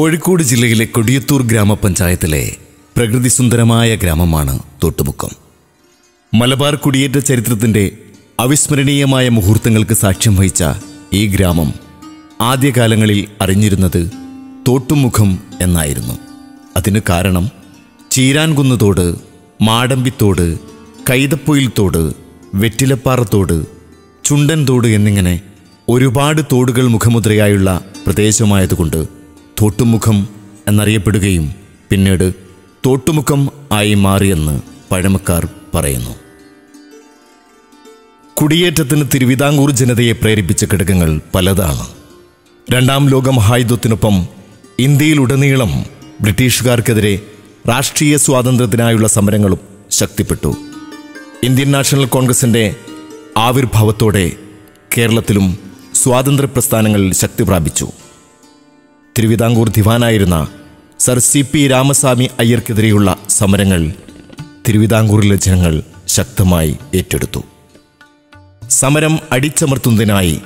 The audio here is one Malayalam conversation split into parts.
കോഴിക്കോട് ജില്ലയിലെ കൊടിയത്തൂർ ഗ്രാമപഞ്ചായത്തിലെ പ്രകൃതിസുന്ദരമായ ഗ്രാമമാണ് തോട്ടുമുക്കം മലബാർ കുടിയേറ്റ ചരിത്രത്തിന്റെ അവിസ്മരണീയമായ മുഹൂർത്തങ്ങൾക്ക് സാക്ഷ്യം വഹിച്ച ഈ ഗ്രാമം ആദ്യകാലങ്ങളിൽ അറിഞ്ഞിരുന്നത് തോട്ടുമുഖം എന്നായിരുന്നു. അതിന് കാരണം ചീരാൻകുന്ന് തോട് മാടമ്പിത്തോട് കൈതപ്പൊയിൽ തോട് വെറ്റിലപ്പാറ തോട് ചുണ്ടൻ തോട് എന്നിങ്ങനെ ഒരുപാട് തോടുകൾ മുഖമുദ്രയായുള്ള പ്രദേശമായതുകൊണ്ട് തോട്ടുമുഖം എന്നറിയപ്പെടുകയും പിന്നീട് തോട്ടുമുഖം ആയി മാറിയെന്ന് പഴമക്കാർ പറയുന്നു. കുടിയേറ്റത്തിന് തിരുവിതാംകൂർ ജനതയെ പ്രേരിപ്പിച്ച ഘടകങ്ങൾ പലതാണ്. രണ്ടാം ലോക മഹായുദ്ധത്തിനൊപ്പം ഇന്ത്യയിലുടനീളം ബ്രിട്ടീഷുകാർക്കെതിരെ രാഷ്ട്രീയ സ്വാതന്ത്ര്യത്തിനായുള്ള സമരങ്ങളും ശക്തിപ്പെട്ടു. ഇന്ത്യൻ നാഷണൽ കോൺഗ്രസിന്റെ ആവിർഭാവത്തോടെ കേരളത്തിലും സ്വാതന്ത്ര്യ പ്രസ്ഥാനങ്ങൾ ശക്തി പ്രാപിച്ചു തിരുവിതാംകൂർ ദിവാനായിരുന്ന സർ സി പി രാമസ്വാമി അയ്യർക്കെതിരെയുള്ള സമരങ്ങൾ തിരുവിതാംകൂറിലെ ജനങ്ങൾ ശക്തമായി ഏറ്റെടുത്തു. സമരം അടിച്ചമർത്തുന്നതിനായി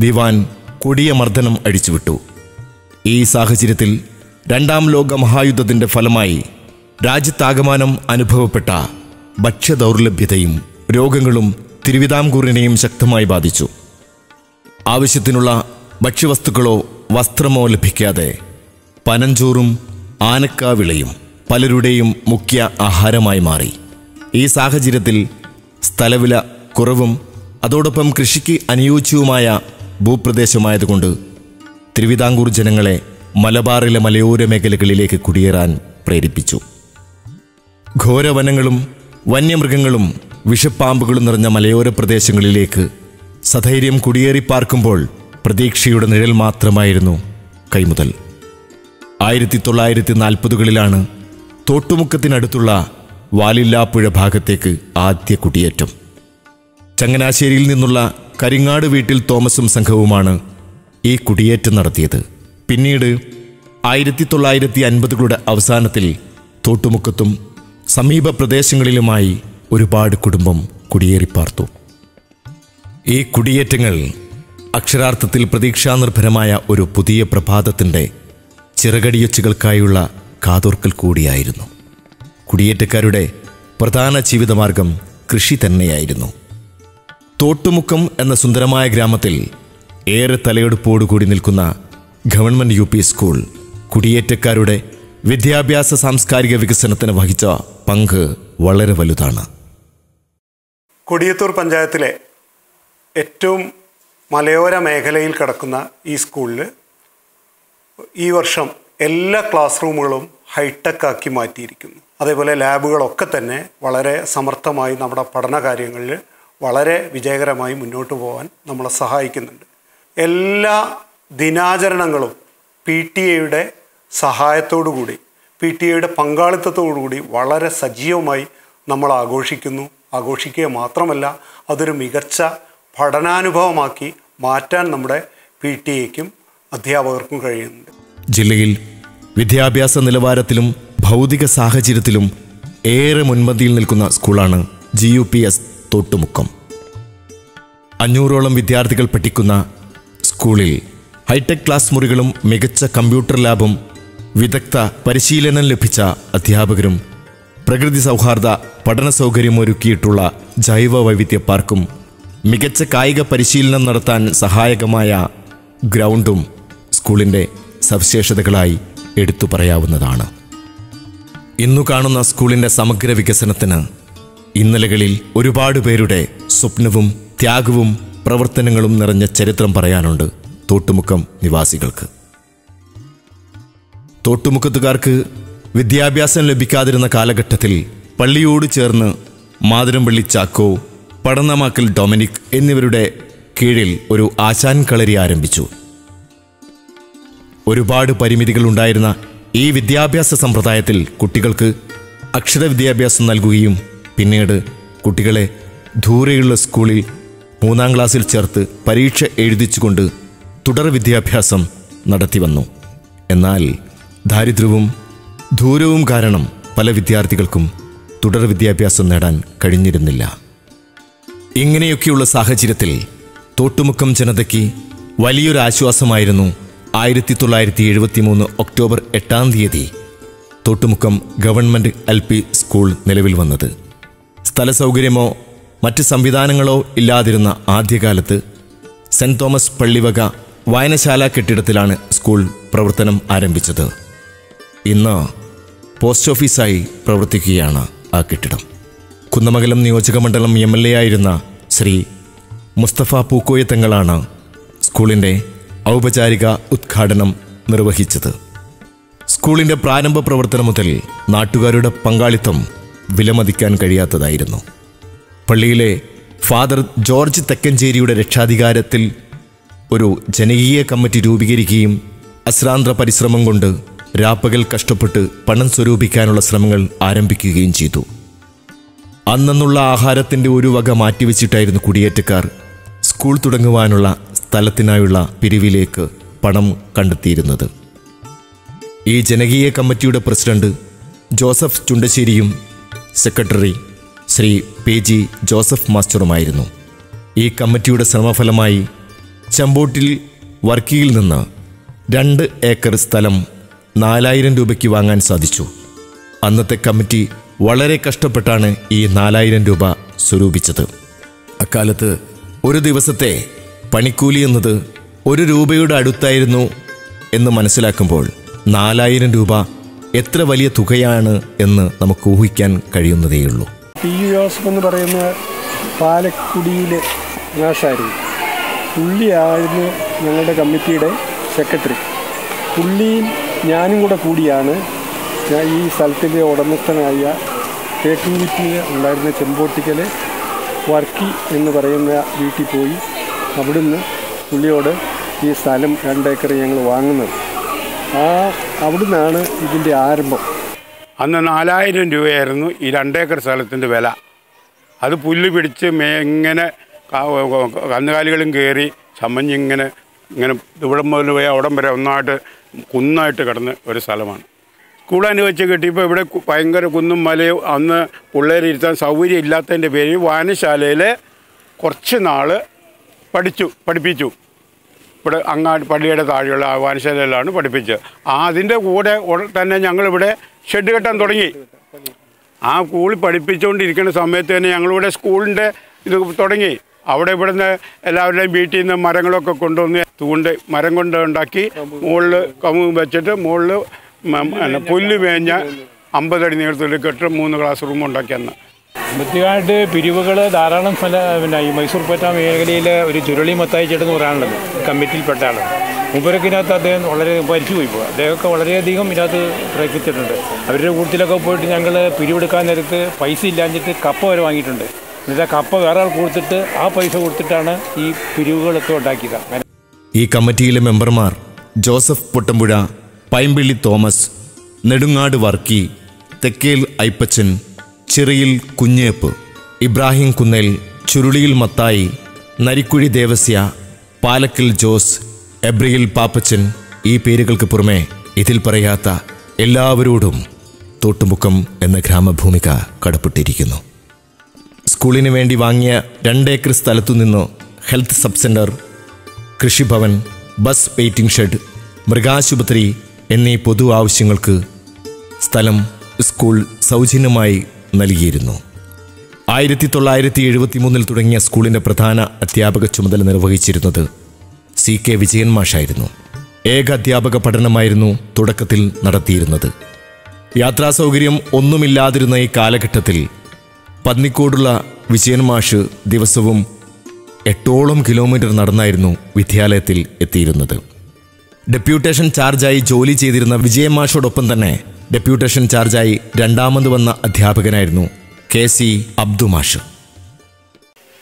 ദിവാൻ കൊടിയ മർദ്ദനം അഴിച്ചുവിട്ടു ഈ സാഹചര്യത്തിൽ രണ്ടാം ലോക മഹായുദ്ധത്തിന്റെ ഫലമായി രാജ്യത്താകമാനം അനുഭവപ്പെട്ട ഭക്ഷ്യദൗർലഭ്യതയും രോഗങ്ങളും തിരുവിതാംകൂറിനെയും ശക്തമായി ബാധിച്ചു. ആവശ്യത്തിനുള്ള ഭക്ഷ്യവസ്തുക്കളോ വസ്ത്രമോ ലഭിക്കാതെ പനഞ്ചോറും ആനക്കാവിളയും പലരുടെയും മുഖ്യ ആഹാരമായി മാറി. ഈ സാഹചര്യത്തിൽ സ്ഥലവില കുറവും അതോടൊപ്പം കൃഷിക്ക് അനുയോജ്യവുമായ ഭൂപ്രദേശമായതുകൊണ്ട് തിരുവിതാംകൂർ ജനങ്ങളെ മലബാറിലെ മലയോര മേഖലകളിലേക്ക് കുടിയേറാൻ പ്രേരിപ്പിച്ചു. ഘോരവനങ്ങളും വന്യമൃഗങ്ങളും വിഷപ്പാമ്പുകളും നിറഞ്ഞ മലയോര പ്രദേശങ്ങളിലേക്ക് സധൈര്യം കുടിയേറി പാർക്കുമ്പോൾ പ്രതീക്ഷയുടെ നിഴൽ മാത്രമായിരുന്നു കൈമുതൽ. ആയിരത്തി തൊള്ളായിരത്തി നാൽപ്പതുകളിലാണ് തോട്ടുമുക്കത്തിനടുത്തുള്ള വാലില്ലാപ്പുഴ ഭാഗത്തേക്ക് ആദ്യ കുടിയേറ്റം. ചങ്ങനാശ്ശേരിയിൽ നിന്നുള്ള കരിങ്ങാട് വീട്ടിൽ തോമസും സംഘവുമാണ് ഈ കുടിയേറ്റം നടത്തിയത്. പിന്നീട് ആയിരത്തി തൊള്ളായിരത്തി അൻപതുകളുടെ അവസാനത്തിൽ തോട്ടുമുക്കത്തും സമീപ പ്രദേശങ്ങളിലുമായി ഒരുപാട് കുടുംബം കുടിയേറിപ്പാർത്തു. ഈ കുടിയേറ്റങ്ങൾ അക്ഷരാർത്ഥത്തിൽ പ്രതീക്ഷാനിർഭരമായ ഒരു പുതിയ പ്രഭാതത്തിന്റെ ചിറകടിയൊച്ചുകൾക്കായുള്ള കാതോർക്കൽ കൂടിയായിരുന്നു. കുടിയേറ്റക്കാരുടെ പ്രധാന ജീവിതമാർഗം കൃഷി തന്നെയായിരുന്നു. തോട്ടുമുക്കം എന്ന സുന്ദരമായ ഗ്രാമത്തിൽ ഏറെ തലയെടുപ്പോടുകൂടി നിൽക്കുന്ന ഗവൺമെന്റ് യു സ്കൂൾ കുടിയേറ്റക്കാരുടെ വിദ്യാഭ്യാസ സാംസ്കാരിക വികസനത്തിന് വഹിച്ച പങ്ക് വളരെ വലുതാണ്. കൊടിയത്തൂർ പഞ്ചായത്തിലെ ഏറ്റവും മലയോര മേഖലയിൽ കിടക്കുന്ന ഈ സ്കൂളിൽ ഈ വർഷം എല്ലാ ക്ലാസ് റൂമുകളും ഹൈടെക് ആക്കി മാറ്റിയിരിക്കുന്നു. അതേപോലെ ലാബുകളൊക്കെ തന്നെ വളരെ സമർത്ഥമായി നമ്മുടെ പഠന കാര്യങ്ങളിൽ വളരെ വിജയകരമായി മുന്നോട്ട് പോകാൻ നമ്മളെ സഹായിക്കുന്നുണ്ട്. എല്ലാ ദിനാചരണങ്ങളും പി ടി എയുടെ സഹായത്തോടുകൂടി പി ടി എയുടെ പങ്കാളിത്തത്തോടുകൂടി വളരെ സജീവമായി നമ്മൾ ആഘോഷിക്കുന്നു. ആഘോഷിക്കുക മാത്രമല്ല അതൊരു മികച്ച പഠനാനുഭവമാക്കി മാറ്റാൻ നമ്മുടെ പി ടി എക്കും അധ്യാപകർക്കും കഴിയുന്നുണ്ട്. ജില്ലയിൽ വിദ്യാഭ്യാസ നിലവാരത്തിലും ഭൗതിക സാഹചര്യത്തിലും ഏറെ മുൻപന്തിയിൽ നിൽക്കുന്ന സ്കൂളാണ് G U P S Thottumukkam. അഞ്ഞൂറോളം വിദ്യാർത്ഥികൾ പഠിക്കുന്ന സ്കൂളിൽ ഹൈടെക് ക്ലാസ് മുറികളും മികച്ച കമ്പ്യൂട്ടർ ലാബും വിദഗ്ധ പരിശീലനം ലഭിച്ച അധ്യാപകരും പ്രകൃതി സൗഹാർദ്ദ പഠന സൗകര്യം ഒരുക്കിയിട്ടുള്ള ജൈവ വൈവിധ്യ പാർക്കും മികച്ച കായിക പരിശീലനം നടത്താൻ സഹായകമായ ഗ്രൗണ്ടും സ്കൂളിന്റെ സവിശേഷതകളായി എടുത്തു പറയാവുന്നതാണ്. ഇന്നു കാണുന്ന സ്കൂളിന്റെ സമഗ്ര വികസനത്തിന് ഇന്നലകളിൽ ഒരുപാട് പേരുടെ സ്വപ്നവും ത്യാഗവും പ്രവർത്തനങ്ങളും നിറഞ്ഞ ചരിത്രം പറയാനുണ്ട് തോട്ടുമുക്കം നിവാസികൾക്ക്. തോട്ടുമുക്കത്തുകാർക്ക് വിദ്യാഭ്യാസം ലഭിക്കാതിരുന്ന കാലഘട്ടത്തിൽ പള്ളിയോട് ചേർന്ന് മാതിരംപള്ളി ചാക്കോ പടന്നമാക്കൽ ഡൊമിനിക് എന്നിവരുടെ കീഴിൽ ഒരു ആശാൻ കളരി ആരംഭിച്ചു. ഒരുപാട് പരിമിതികൾ ഉണ്ടായിരുന്ന ഈ വിദ്യാഭ്യാസ സമ്പ്രദായത്തിൽ കുട്ടികൾക്ക് അക്ഷര വിദ്യാഭ്യാസം നൽകുകയും പിന്നീട് കുട്ടികളെ ദൂരെയുള്ള സ്കൂളിൽ മൂന്നാം ക്ലാസ്സിൽ ചേർത്ത് പരീക്ഷ എഴുതിച്ചുകൊണ്ട് തുടർ വിദ്യാഭ്യാസം നടത്തി വന്നു. എന്നാൽ ദാരിദ്ര്യവും ദൂരവും കാരണം പല വിദ്യാർത്ഥികൾക്കും തുടർ വിദ്യാഭ്യാസം നേടാൻ കഴിഞ്ഞിരുന്നില്ല. ഇങ്ങനെയൊക്കെയുള്ള സാഹചര്യത്തിൽ തോട്ടുമുക്കം ജനതയ്ക്ക് വലിയൊരു ആശ്വാസമായിരുന്നു ആയിരത്തി തൊള്ളായിരത്തി എഴുപത്തി മൂന്ന് ഒക്ടോബർ എട്ടാം തീയതി Thottumukkam government L P school നിലവിൽ വന്നത്. സ്ഥല സൗകര്യമോ മറ്റ് സംവിധാനങ്ങളോ ഇല്ലാതിരുന്ന ആദ്യകാലത്ത് സെന്റ് തോമസ് പള്ളിവക വായനശാല കെട്ടിടത്തിലാണ് സ്കൂൾ പ്രവർത്തനം ആരംഭിച്ചത്. ഇന്ന് പോസ്റ്റ് ഓഫീസായി പ്രവർത്തിക്കുകയാണ് ആ കെട്ടിടം. കുന്നമംഗലം നിയോജക മണ്ഡലം എം എൽ എ ആയിരുന്ന ശ്രീ മുസ്തഫ പൂക്കോയ തങ്ങളാണ് സ്കൂളിന്റെ ഔപചാരിക ഉദ്ഘാടനം നിർവഹിച്ചത്. സ്കൂളിന്റെ പ്രാരംഭ പ്രവർത്തനം മുതൽ നാട്ടുകാരുടെ പങ്കാളിത്തം വിലമതിക്കാൻ കഴിയാത്തതായിരുന്നു. പള്ളിയിലെ ഫാദർ ജോർജ് തെക്കഞ്ചേരിയുടെ രക്ഷാധികാരത്തിൽ ഒരു ജനകീയ കമ്മിറ്റി രൂപീകരിക്കുകയും അശ്രാന്ത പരിശ്രമം കൊണ്ട് രാപ്പകൽ കഷ്ടപ്പെട്ട് പണം സ്വരൂപിക്കാനുള്ള ശ്രമങ്ങൾ ആരംഭിക്കുകയും ചെയ്തു. അന്നുള്ള ആഹാരത്തിന്റെ ഒരു വക മാറ്റിവെച്ചിട്ടായിരുന്നു കുടിയേറ്റക്കാർ സ്കൂൾ തുടങ്ങുവാനുള്ള സ്ഥലത്തിനായുള്ള പിരിവിലേക്ക് പണം കണ്ടെത്തിയിരുന്നത്. ഈ ജനകീയ കമ്മിറ്റിയുടെ president Joseph ചുണ്ടശ്ശേരിയും secretary Shri P G Joseph മാസ്റ്ററുമായിരുന്നു. ഈ കമ്മിറ്റിയുടെ ശ്രമഫലമായി ചമ്പോട്ടിൽ വർക്കിയിൽ നിന്ന് രണ്ട് ഏക്കർ സ്ഥലം നാലായിരം രൂപയ്ക്ക് വാങ്ങാൻ സാധിച്ചു. അന്നത്തെ കമ്മിറ്റി വളരെ കഷ്ടപ്പെട്ടാണ് ഈ നാലായിരം രൂപ സ്വരൂപിച്ചത്. അക്കാലത്ത് ഒരു ദിവസത്തെ പണിക്കൂലി എന്നത് ഒരു രൂപയുടെ അടുത്തായിരുന്നു എന്ന് മനസ്സിലാക്കുമ്പോൾ നാലായിരം രൂപ എത്ര വലിയ തുകയാണ് എന്ന് നമുക്ക് ഊഹിക്കാൻ കഴിയുന്നതേയുള്ളൂ. പി യു ജോസഫ് എന്ന് പറയുന്ന പാലക്കുടിയിലെ മാഷായിരുന്നു പുള്ളിയായിരുന്നു ഞങ്ങളുടെ കമ്മിറ്റിയുടെ സെക്രട്ടറി. പുള്ളിയും ഞാനും കൂടെ കൂടിയാണ് ഈ സ്ഥലത്തിന്റെ ഉടമസ്ഥനായ തേക്കുംകുറ്റി ഉണ്ടായിരുന്ന ചെമ്പോട്ടിക്കൽ വർക്കി എന്ന് പറയുന്ന വീട്ടിൽ പോയി അവിടുന്ന് പുള്ളിയോട് ഈ സ്ഥലം രണ്ടേക്കർ ഞങ്ങൾ വാങ്ങുന്നത്. ആ അവിടുന്നാണ് ഇതിന്റെ ആരംഭം. അന്ന് നാലായിരം രൂപയായിരുന്നു ഈ രണ്ടേക്കർ സ്ഥലത്തിന്റെ വില. അത് പുല്ല് പിടിച്ച് മേ ഇങ്ങനെ കന്നുകാലികളും കയറി ചമ്മഞ്ഞിങ്ങനെ ഇങ്ങനെ ഇവിടം മുതൽ പോയി അവിടം വരെ ഒന്നായിട്ട് കുന്നായിട്ട് കിടന്ന് ഒരു സ്ഥലമാണ്. സ്കൂൾ അനുവദിച്ച് കിട്ടിയപ്പോൾ ഇവിടെ ഭയങ്കര കുന്നും മലയും അന്ന് പിള്ളേരെ ഇരുത്താൻ സൗകര്യം ഇല്ലാത്തതിന്റെ പേരിൽ വായനശാലയിൽ കുറച്ച് നാൾ പഠിച്ചു പഠിപ്പിച്ചു. ഇവിടെ അങ്ങാടി പള്ളിയുടെ താഴെയുള്ള ആ വായനശാലയിലാണ് പഠിപ്പിച്ചത്. ആ അതിന്റെ കൂടെ തന്നെ ഞങ്ങളിവിടെ ഷെഡ് കെട്ടാൻ തുടങ്ങി. ആ സ്കൂളിൽ പഠിപ്പിച്ചുകൊണ്ടിരിക്കുന്ന സമയത്ത് തന്നെ ഞങ്ങളിവിടെ സ്കൂളിന്റെ ഇത് തുടങ്ങി. അവിടെ ഇവിടുന്ന് എല്ലാവരുടെയും വീട്ടിൽ നിന്ന് മരങ്ങളൊക്കെ കൊണ്ടുവന്ന് തൂണ്ട് മരം കൊണ്ട് ഉണ്ടാക്കി മുകളിൽ കമു വെച്ചിട്ട് മുകളിൽ പുല്ല് മേഞ്ഞ അമ്പതടി നീളത്തിൽ കെട്ടിടം മൂന്ന് ക്ലാസ് റൂം ഉണ്ടാക്കിയെന്ന്. സാമ്പത്തികമായിട്ട് പിരിവുകൾ ധാരാളം സ്ഥല പിന്നെ ഈ മൈസൂർ പറ്റ മേഖലയിൽ ഒരു ചുരുളി മത്തായി ചേട്ടൻ എന്ന് പറയാനുള്ളത് കമ്മിറ്റിയിൽപ്പെട്ട ആളാണ് മുമ്പരക്കിനകത്ത് അദ്ദേഹം വളരെ പരിച്ചു പോയി. പോകും അദ്ദേഹമൊക്കെ വളരെയധികം ഇതിനകത്ത് പ്രയത്നിച്ചിട്ടുണ്ട്. അവരുടെ കൂട്ടത്തിലൊക്കെ പോയിട്ട് ഞങ്ങൾ പിരിവെടുക്കാൻ നേരത്ത് പൈസ ഇല്ലാഞ്ഞിട്ട് കപ്പ വരെ വാങ്ങിയിട്ടുണ്ട്. എന്നിട്ട് ആ കപ്പ വേറെ ആൾ കൊടുത്തിട്ട് ആ പൈസ കൊടുത്തിട്ടാണ് ഈ പിരിവുകളൊക്കെ ഉണ്ടാക്കിയത്. ഈ കമ്മിറ്റിയിലെ മെമ്പർമാർ ജോസഫ് പൊട്ടമ്പുഴ പൈമ്പിള്ളി തോമസ് നെടുങ്ങാട് വർക്കി തെക്കേൽ ഐപ്പച്ചൻ ചിറയിൽ കുഞ്ഞേപ്പ് ഇബ്രാഹിം കുന്നേൽ ചുരുളിയിൽ മത്തായി നരിക്കുഴി ദേവസ്യ പാലക്കൽ ജോസ് എബ്രിയിൽ പാപ്പച്ചൻ ഈ പേരുകൾക്ക് പുറമെ ഇതിൽ പറയാത്ത എല്ലാവരോടും തോട്ടുമുക്കം എന്ന ഗ്രാമഭൂമിക കടപ്പെട്ടിരിക്കുന്നു. സ്കൂളിന് വേണ്ടി വാങ്ങിയ രണ്ടേക്കർ സ്ഥലത്തു നിന്ന് health sub centre Krishibhavan bus waiting shed മൃഗാശുപത്രി എന്നീ പൊതു ആവശ്യങ്ങൾക്ക് സ്ഥലം സ്കൂൾ സൗജന്യമായി നൽകിയിരുന്നു. ആയിരത്തി തൊള്ളായിരത്തി എഴുപത്തി മൂന്നിൽ തുടങ്ങിയ സ്കൂളിന്റെ പ്രധാന അധ്യാപക ചുമതല നിർവഹിച്ചിരുന്നത് സി കെ വിജയൻ മാഷായിരുന്നു. ഏക അധ്യാപക പഠനമായിരുന്നു തുടക്കത്തിൽ നടത്തിയിരുന്നത്. യാത്രാ സൗകര്യം ഒന്നുമില്ലാതിരുന്ന ഈ കാലഘട്ടത്തിൽ പന്നിക്കോടുള്ള വിജയൻ മാഷ് ദിവസവും എട്ടോളം കിലോമീറ്റർ നടന്നായിരുന്നു വിദ്യാലയത്തിൽ എത്തിയിരുന്നത്. ഡെപ്യൂട്ടേഷൻ ചാർജായി ജോലി ചെയ്തിരുന്ന വിജയമാഷോടൊപ്പം തന്നെ ഡെപ്യൂട്ടേഷൻ ചാർജായി രണ്ടാമത് വന്ന അധ്യാപകനായിരുന്നു കെ സി അബ്ദുമാഷ്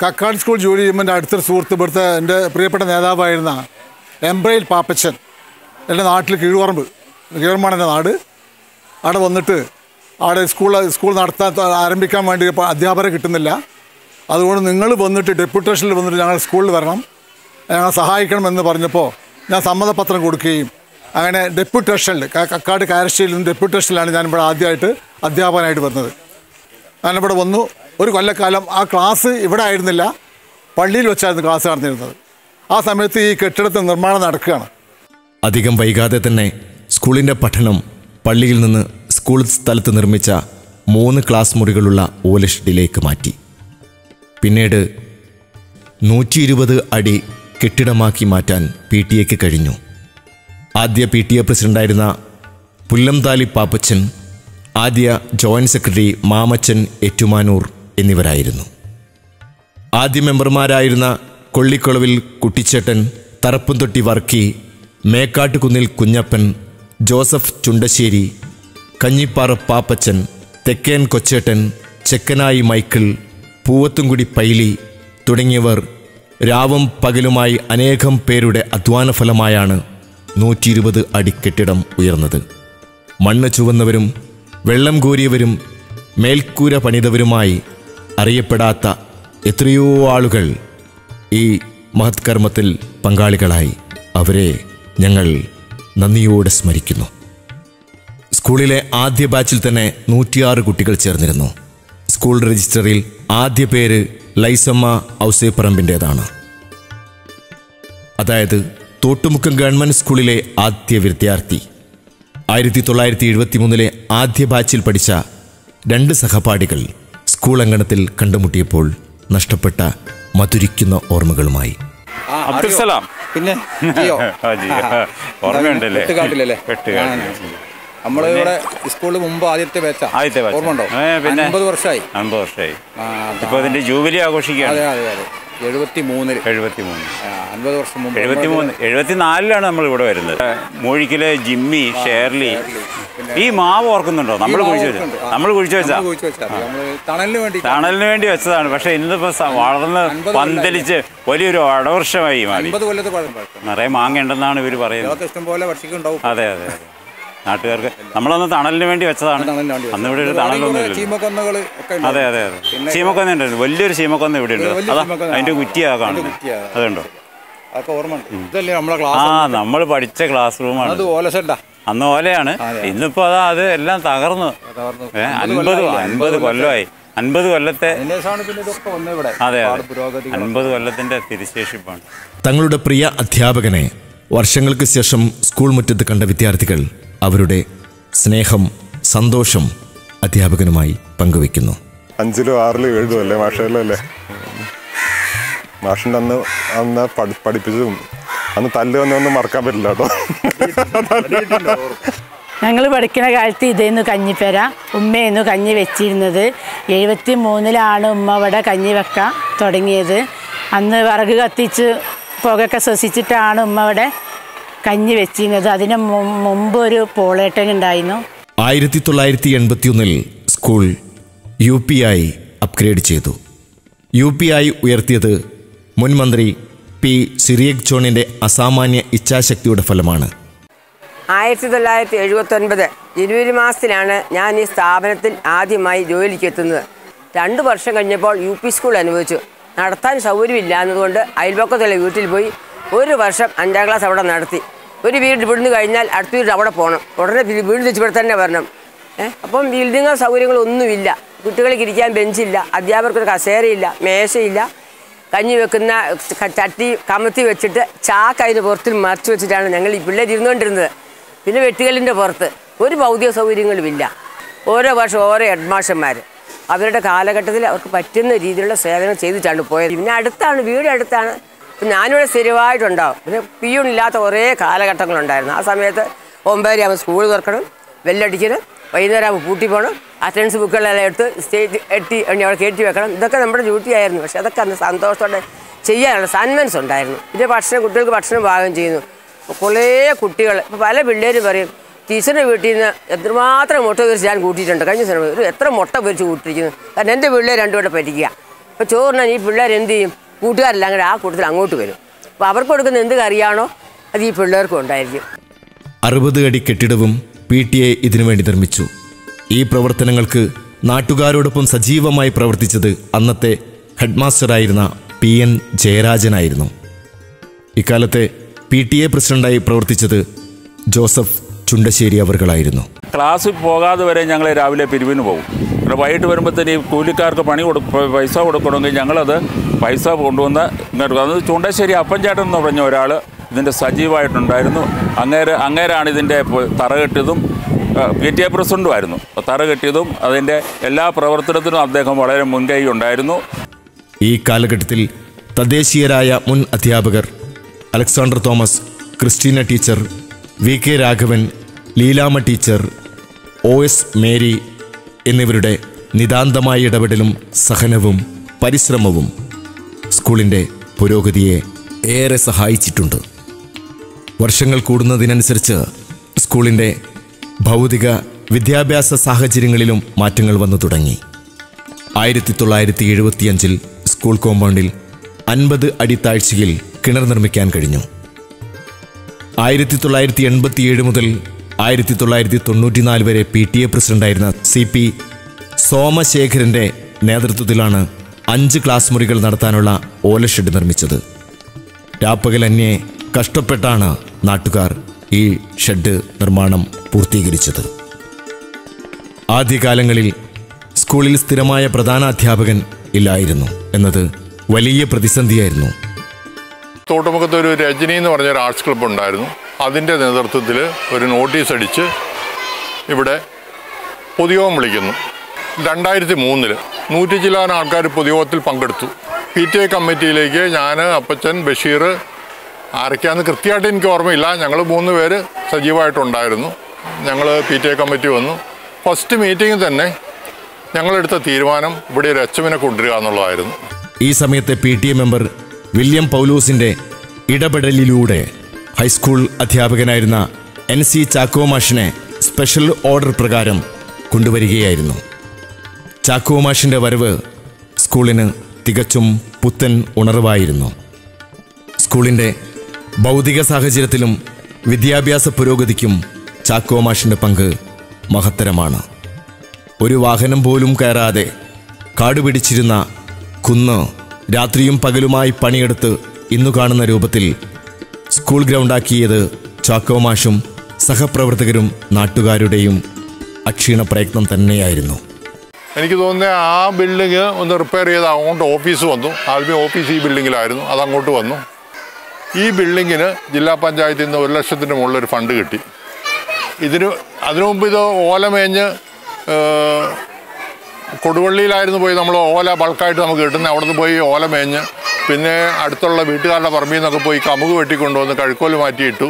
കക്കാൻ സ്കൂൾ ജോലി ചെയ്യുമ്പോൾ എന്റെ അടുത്തൊരു സുഹൃത്ത് ഇവിടുത്തെ എന്റെ പ്രിയപ്പെട്ട നേതാവായിരുന്ന എംബ്രയിൽ പാപ്പച്ചൻ എന്റെ നാട്ടിൽ കീഴുപറമ്പ് കീഴുപറമ്പാണ് എന്റെ നാട്. അവിടെ വന്നിട്ട് അവിടെ സ്കൂൾ സ്കൂൾ നടത്താൻ ആരംഭിക്കാൻ വേണ്ടി അധ്യാപകരെ കിട്ടുന്നില്ല. അതുകൊണ്ട് നിങ്ങൾ വന്നിട്ട് ഡെപ്യൂട്ടേഷനിൽ വന്നിട്ട് ഞങ്ങൾ സ്കൂളിൽ വരണം ഞങ്ങളെ സഹായിക്കണം എന്ന് പറഞ്ഞപ്പോൾ ഞാൻ സമ്മതപത്രം കൊടുക്കുകയും അങ്ങനെ ഡെപ്യൂട്ടേഷനിൽ കക്കാട് കാരശ്ശേരിയിൽ നിന്ന് ഡെപ്യൂട്ടേഷനിലാണ് ഞാൻ ഇവിടെ ആദ്യമായിട്ട് അധ്യാപകനായിട്ട് വരുന്നത്. ഞാനിവിടെ വന്നു. ഒരു കൊല്ലക്കാലം ആ ക്ലാസ് ഇവിടെ ആയിരുന്നില്ല. പള്ളിയിൽ വെച്ചായിരുന്നു ക്ലാസ് നടന്നിരുന്നത്. ആ സമയത്ത് ഈ കെട്ടിടത്തിന് നിർമ്മാണം നടക്കുകയാണ്. അധികം വൈകാതെ തന്നെ സ്കൂളിന്റെ പഠനം പള്ളിയിൽ നിന്ന് സ്കൂൾ സ്ഥലത്ത് നിർമ്മിച്ച മൂന്ന് ക്ലാസ് മുറികളുള്ള ഓലഷെഡിലേക്ക് മാറ്റി. പിന്നീട് നൂറ്റി ഇരുപത് അടി കെട്ടിടമാക്കി മാറ്റാൻ പി ടി എക്ക് കഴിഞ്ഞു. ആദ്യ പി ടി എ പ്രസിഡന്റായിരുന്ന പുല്ലംതാലി പാപ്പച്ചൻ ആദ്യ ജോയിന്റ് സെക്രട്ടറി മാമച്ചൻ ഏറ്റുമാനൂർ എന്നിവരായിരുന്നു. ആദ്യ മെമ്പർമാരായിരുന്ന കൊള്ളിക്കുളവിൽ കുട്ടിച്ചേട്ടൻ തറപ്പുംതൊട്ടി വർക്കി മേക്കാട്ടുകുന്നിൽ കുഞ്ഞപ്പൻ ജോസഫ് ചുണ്ടശ്ശേരി കഞ്ഞിപ്പാറ പാപ്പച്ചൻ തെക്കേൻ കൊച്ചേട്ടൻ ചെക്കനായി മൈക്കിൾ പൂവത്തുംകുടി പൈലി തുടങ്ങിയവർ രാവും പകലുമായി അനേകം പേരുടെ അധ്വാന ഫലമായാണ് നൂറ്റി ഇരുപത് അടി കെട്ടിടം ഉയർന്നത്. മണ്ണ് ചുവന്നവരും വെള്ളം കോരിയവരും മേൽക്കൂര പണിതവരുമായി അറിയപ്പെടാത്ത എത്രയോ ആളുകൾ ഈ മഹത്കർമ്മത്തിൽ പങ്കാളികളായി. അവരെ ഞങ്ങൾ നന്ദിയോടെ സ്മരിക്കുന്നു. സ്കൂളിലെ ആദ്യ ബാച്ചിൽ തന്നെ നൂറ്റിയാറ് കുട്ടികൾ ചേർന്നിരുന്നു. സ്കൂൾ രജിസ്റ്ററിൽ ആദ്യ പേര് ലൈസമ്മ ഔസേപ്പറമ്പിന്റേതാണ് അതായത് തോട്ടുമുക്കം ഗവൺമെന്റ് സ്കൂളിലെ ആദ്യ വിദ്യാർത്ഥി. ആയിരത്തി തൊള്ളായിരത്തി എഴുപത്തി മൂന്നിലെ ആദ്യ ബാച്ചിൽ പഠിച്ച രണ്ട് സഹപാഠികൾ സ്കൂൾ അങ്കണത്തിൽ കണ്ടുമുട്ടിയപ്പോൾ നഷ്ടപ്പെട്ട മധുരിക്കുന്ന ഓർമ്മകളുമായി. അബ്ദുൽ സലാം. പിന്നെ. ഓർമ്മയുണ്ടല്ലേ? നമ്മൾ ഇവിടെ സ്കൂളിൽ മുമ്പ് ആദ്യത്തെ ബാച്ച ആദ്യത്തെ. ഓർമ്മ ഉണ്ടോ പിന്നെ. അൻപത് വർഷമായി. അൻപത് വർഷമായി. ഇപ്പൊ അതിന്റെ ജൂബിലി ആഘോഷിക്കുകയാണ്. അതെ അതെ അതെ. എഴുപത്തി മൂന്നിൽ എഴുപത്തി മൂന്ന് അൻപത് വർഷം മുമ്പ് എഴുപത്തി മൂന്ന് എഴുപത്തിനാലിലാണ് നമ്മൾ ഇവിടെ വരുന്നത്. മൂഴിക്കിലെ ജിമ്മി ഷേർലി. ഈ മാവ് ഓർക്കുന്നുണ്ടോ? നമ്മൾ കുഴിച്ചു വെച്ചത് നമ്മൾ കുഴിച്ചു വെച്ചാ തണലിന് വേണ്ടി തണലിന് വേണ്ടി വെച്ചതാണ്. പക്ഷെ ഇന്നിപ്പോ വളർന്ന് പന്തലിച്ച് വലിയൊരു അടവർഷമായി മാറി. നിറയെ മാങ്ങ ഉണ്ടെന്നാണ് ഇവർ പറയുന്നത് അതെ അതെ. നാട്ടുകാർക്ക്. നമ്മളന്ന് തണലിന് വേണ്ടി വെച്ചതാണ്. അന്ന് ഇവിടെ ഒരു തണലൊന്നും. അതെ അതെ അതെ. പിന്നെ ചീമക്കൊന്ന ഉണ്ടായിരുന്നു വലിയൊരു ചീമക്കൊന്ന ഇവിടെ ഉണ്ട്. അതാ അതിന്റെ കുറ്റിയാ കാണുന്നത്. അതുണ്ടോ ആ നമ്മൾ പഠിച്ച ക്ലാസ് റൂമാണ് അന്ന് ഓലയാണ്. ഇന്നിപ്പോ അതാ അത് എല്ലാം തകർന്നു. അൻപത് അൻപത് കൊല്ലമായി, അൻപത് കൊല്ലത്തെ അതെ അൻപത് കൊല്ലത്തിന്റെ തിരിശേഷിപ്പാണ്. തങ്ങളുടെ പ്രിയ അധ്യാപകനെ വർഷങ്ങൾക്ക് ശേഷം സ്കൂൾ മുറ്റത്ത് കണ്ട വിദ്യാർത്ഥികൾ അവരുടെ സ്നേഹം സന്തോഷം അധ്യാപകനുമായി പങ്കുവെക്കുന്നു അഞ്ചിലോ ആറിലോ ഏഴിലും അല്ലേ മാഷല്ലേ മാഷിന്റെ അന്ന് അന്ന് പഠി പഠിപ്പിച്ചതും അന്ന് തല്ല് വന്നൊന്നും മറക്കാൻ പറ്റില്ല കേട്ടോ. ഞങ്ങൾ പഠിക്കുന്ന കാലത്ത് ഇതായിരുന്നു കഞ്ഞിപ്പേര ഉമ്മയെന്ന് കഞ്ഞി വെച്ചിരുന്നത്. എഴുപത്തി മൂന്നിലാണ് ഉമ്മ ഇവിടെ കഞ്ഞി വെക്കാൻ തുടങ്ങിയത്. അന്ന് വിറക് കത്തിച്ച് പുകയൊക്കെ ശ്വസിച്ചിട്ടാണ് ഉമ്മ ഇവിടെ കഞ്ഞി വെച്ചിരുന്നത്. അതിന് മുമ്പ് ഒരു പോളേട്ടൻ ഉണ്ടായിരുന്നു ആയിരത്തി തൊള്ളായിരത്തി എൺപത്തിയൊന്നിൽ സ്കൂൾ യു പി ആയി അപ്ഗ്രേഡ് ചെയ്തു. യു പി ആയി ഉയർത്തിയത് മുൻ മന്ത്രി പി സിറിയക് ജോണിന്റെ അസാമാന്യ ഇച്ഛാശക്തിയുടെ ഫലമാണ്. ആയിരത്തി തൊള്ളായിരത്തി എഴുപത്തൊൻപത് ജനുവരി മാസത്തിലാണ് ഞാൻ ഈ സ്ഥാപനത്തിൽ ആദ്യമായി ജോലിക്ക് എത്തുന്നത്. രണ്ട് വർഷം കഴിഞ്ഞപ്പോൾ യു പി സ്കൂൾ അനുവദിച്ചു. നടത്താൻ സൗകര്യമില്ല എന്നതുകൊണ്ട് അയൽപക്കത്തുള്ള വീട്ടിൽ പോയി ഒരു വർഷം അഞ്ചാം ക്ലാസ് അവിടെ നടത്തി. ഒരു വീട് ഇവിടുന്ന് കഴിഞ്ഞാൽ അടുത്ത വീട് അവിടെ പോകണം ഉടനെ വീട് തിരിച്ച് തന്നെ വരണം. ഏഹ് അപ്പം ബിൽഡിങ്ങോ സൗകര്യങ്ങളോ ഒന്നുമില്ല. കുട്ടികൾക്ക് ഇരിക്കാൻ ബെഞ്ചില്ല അധ്യാപകർക്കൊരു കസേരയില്ല. മേശയില്ല. കഞ്ഞി വെക്കുന്ന ചട്ടി കമത്തി വെച്ചിട്ട് ചാക്ക് അതിന് പുറത്തിൽ മറച്ചു വെച്ചിട്ടാണ് ഞങ്ങൾ ഈ പിള്ളേർ ഇരുന്നുകൊണ്ടിരുന്നത്. പിന്നെ വെട്ടുകല്ലിന്റെ പുറത്ത് ഒരു ഭൗതിക സൗകര്യങ്ങളുമില്ല ഓരോ വർഷം ഓരോ ഹെഡ്മാഷന്മാർ അവരുടെ കാലഘട്ടത്തിൽ അവർക്ക് പറ്റുന്ന രീതിയിലുള്ള സേവനം ചെയ്തിട്ടാണ് പോയത്. പിന്നെ അടുത്താണ് വീട് അടുത്താണ്. ഞാനിവിടെ സ്ഥിരമായിട്ടുണ്ടാവും. പിന്നെ പിയൂണില്ലാത്ത കുറേ കാലഘട്ടങ്ങളുണ്ടായിരുന്നു. ആ സമയത്ത് ഒമ്പതര ആകുമ്പോൾ സ്കൂൾ തുറക്കണം വെല്ലടിക്കണം വൈകുന്നേരം ആകുമ്പോൾ പൂട്ടി പോകണം അറ്റൻഡൻസ് ബുക്കുകളെല്ലാം എടുത്ത് സ്റ്റേജ് എട്ടി എണ്ണി അവിടെ കയറ്റി വെക്കണം. ഇതൊക്കെ നമ്മുടെ ഡ്യൂട്ടി ആയിരുന്നു. പക്ഷെ അതൊക്കെ അന്ന് സന്തോഷത്തോടെ ചെയ്യാനുള്ള സന്മൻസ് ഉണ്ടായിരുന്നു. പിന്നെ ഭക്ഷണം കുട്ടികൾക്ക് ഭക്ഷണം പാകം ചെയ്യുന്നു. കുറേ കുട്ടികൾ ഇപ്പോൾ പല പിള്ളേരും പറയും ടീച്ചറിന്റെ വീട്ടിൽ നിന്ന് എത്രമാത്രം മുട്ട പൊരിച്ച് ഞാൻ കൂട്ടിയിട്ടുണ്ട്. കഴിഞ്ഞ സമയം ഒരു എത്ര മുട്ട പൊരിച്ച് കൂട്ടിയിരിക്കുന്നു. കാരണം എന്റെ പിള്ളേർ രണ്ടുപേരെ പറ്റിക്കുക അപ്പോൾ ചോറിനാൻ ഈ പിള്ളേർ എന്ത് ചെയ്യും? കൂട്ടുകാരെല്ലാം കൂടെ ആ കൂട്ടത്തിൽ അങ്ങോട്ട് വരും. അപ്പോൾ അവർക്ക് കൊടുക്കുന്ന എന്ത് കറിയാണോ അത് ഈ പിള്ളേർക്കും ഉണ്ടായിരിക്കും. അറുപത് അടി കെട്ടിടവും പി ടി എ ഇതിനുവേണ്ടി നിർമ്മിച്ചു. ഈ പ്രവർത്തനങ്ങൾക്ക് നാട്ടുകാരോടൊപ്പം സജീവമായി പ്രവർത്തിച്ചത് അന്നത്തെ ഹെഡ്മാസ്റ്ററായിരുന്ന പി എൻ ജയരാജനായിരുന്നു. ഇക്കാലത്തെ പി ടി എ പ്രസിഡന്റായി പ്രവർത്തിച്ചത് ജോസഫ് ചുണ്ടശ്ശേരി അവർകളായിരുന്നു. ക്ലാസ്സിൽ പോകാതെ വരെ ഞങ്ങൾ രാവിലെ പിരിവിന് പോകും. പിന്നെ വൈകിട്ട് വരുമ്പോഴത്തേന് കൂലിക്കാർക്ക് പണി കൊടു പൈസ കൊടുക്കണമെങ്കിൽ ഞങ്ങളത് പൈസ കൊണ്ടുവന്ന് ഇങ്ങോട്ട് അത് ചൂണ്ടശ്ശേരി അപ്പൻചേട്ടൻ എന്ന് പറഞ്ഞ ഒരാൾ ഇതിന്റെ സജീവമായിട്ടുണ്ടായിരുന്നു. അങ്ങേര് അങ്ങേരാണ് ഇതിന്റെ തറ കെട്ടിയതും പി ടി എ പ്രസിഡന്റുമായിരുന്നു തറ കെട്ടിയതും അതിന്റെ എല്ലാ പ്രവർത്തനത്തിനും അദ്ദേഹം വളരെ മുൻകൈ ഉണ്ടായിരുന്നു. ഈ കാലഘട്ടത്തിൽ തദ്ദേശീയരായ മുൻ അധ്യാപകർ Alexander Thomas Christina teacher V K Raghavan Leelama teacher O S Mary എന്നിവരുടെ നിതാന്തമായ ഇടപെടലും സഹനവും പരിശ്രമവും സ്കൂളിന്റെ പുരോഗതിയെ ഏറെ സഹായിച്ചിട്ടുണ്ട്. വർഷങ്ങൾ കൂടുന്നതിനനുസരിച്ച് സ്കൂളിന്റെ ഭൗതിക വിദ്യാഭ്യാസ സാഹചര്യങ്ങളിലും മാറ്റങ്ങൾ വന്നു തുടങ്ങി. ആയിരത്തി തൊള്ളായിരത്തി എഴുപത്തിയഞ്ചിൽ സ്കൂൾ കോമ്പൗണ്ടിൽ അൻപത് അടി താഴ്ചയിൽ കിണർ നിർമ്മിക്കാൻ കഴിഞ്ഞു. ആയിരത്തി തൊള്ളായിരത്തി എൺപത്തിയേഴ് മുതൽ ആയിരത്തി തൊള്ളായിരത്തി തൊണ്ണൂറ്റിനാല് വരെ പി ടി എ പ്രസിഡന്റായിരുന്ന സി പി സോമശേഖരന്റെ നേതൃത്വത്തിലാണ് അഞ്ച് ക്ലാസ് മുറികൾ നടത്താനുള്ള ഓലഷെഡ് നിർമ്മിച്ചത്. രാപ്പകലന്യെ കഷ്ടപ്പെട്ടാണ് നാട്ടുകാർ ഈ ഷെഡ് നിർമ്മാണം പൂർത്തീകരിച്ചത്. ആദ്യകാലങ്ങളിൽ സ്കൂളിൽ സ്ഥിരമായ പ്രധാന അധ്യാപകൻ ഇല്ലായിരുന്നു എന്നത് വലിയ പ്രതിസന്ധിയായിരുന്നു. തോട്ടുമുഖത്ത് ഒരു രജനി എന്ന് പറഞ്ഞ ഒരു ആർട്സ് ക്ലബ്ബ് ഉണ്ടായിരുന്നു അതിന്റെ നേതൃത്വത്തിൽ ഒരു നോട്ടീസ് അടിച്ച് ഇവിടെ പൊതുയോഗം വിളിക്കുന്നു. രണ്ടായിരത്തി മൂന്നിൽ നൂറ്റി ചില്ലാൻ ആൾക്കാർ പൊതുയോഗത്തിൽ പങ്കെടുത്തു. പി ടി എ കമ്മിറ്റിയിലേക്ക് ഞാൻ അപ്പച്ചൻ ബഷീർ ആരൊക്കെയാണെന്ന് കൃത്യമായിട്ട് എനിക്ക് ഓർമ്മയില്ല. ഞങ്ങൾ മൂന്ന് പേര് സജീവമായിട്ടുണ്ടായിരുന്നു. ഞങ്ങൾ പി ടി എ കമ്മിറ്റി വന്നു. ഫസ്റ്റ് മീറ്റിംഗിൽ തന്നെ ഞങ്ങളെടുത്ത തീരുമാനം ഇവിടെ ഒരു എച്ചമിനെ കൊണ്ടുവരിക എന്നുള്ളതായിരുന്നു. ഈ സമയത്തെ P T A member William പൗലൂസിന്റെ ഇടപെടലിലൂടെ ഹൈസ്കൂൾ അധ്യാപകനായിരുന്ന എൻ സി ചാക്കോമാഷിനെ സ്പെഷ്യൽ ഓർഡർ പ്രകാരം കൊണ്ടുവരികയായിരുന്നു. ചാക്കോമാഷിന്റെ വരവ് സ്കൂളിന് തികച്ചും പുത്തൻ ഉണർവായിരുന്നു. സ്കൂളിന്റെ ഭൗതിക സാഹചര്യത്തിലും വിദ്യാഭ്യാസ പുരോഗതിക്കും ചാക്കോമാഷിന്റെ പങ്ക് മഹത്തരമാണ്. ഒരു വാഹനം പോലും കയറാതെ കാടുപിടിച്ചിരുന്ന കുന്ന് രാത്രിയും പകലുമായി പണിയെടുത്ത് ഇന്നു കാണുന്ന രൂപത്തിൽ സ്കൂൾ ഗ്രൗണ്ടാക്കിയത് ചാക്കോമാഷും സഹപ്രവർത്തകരും നാട്ടുകാരുടെയും അക്ഷീണ പ്രയത്നം തന്നെയായിരുന്നു. എനിക്ക് തോന്നുന്നത് ആ ബിൽഡിങ് ഒന്ന് റിപ്പയർ ചെയ്ത് അങ്ങോട്ട് ഓഫീസ് വന്നു. ആൽബി ഓഫീസ് ഈ ബിൽഡിങ്ങിലായിരുന്നു അത് അങ്ങോട്ട് വന്നു. ഈ ബിൽഡിങ്ങിന് ജില്ലാ പഞ്ചായത്തിൽ നിന്ന് ഒരു ലക്ഷത്തിന് മുകളിലൊരു ഫണ്ട് കിട്ടി. ഇതിന് അതിനു മുമ്പ് ഇത് ഓലമേഞ്ഞ് കൊടുവള്ളിയിലായിരുന്നു പോയി നമ്മൾ ഓല ബൾക്കായിട്ട് നമുക്ക് കിട്ടുന്നത്. അവിടെ നിന്ന് പോയി ഓല മേഞ്ഞ് പിന്നെ അടുത്തുള്ള വീട്ടുകാരുടെ പറമ്പിൽ നിന്നൊക്കെ പോയി കമുക് വെട്ടിക്കൊണ്ടുവന്ന് കഴുക്കോൽ മാറ്റിയിട്ടു.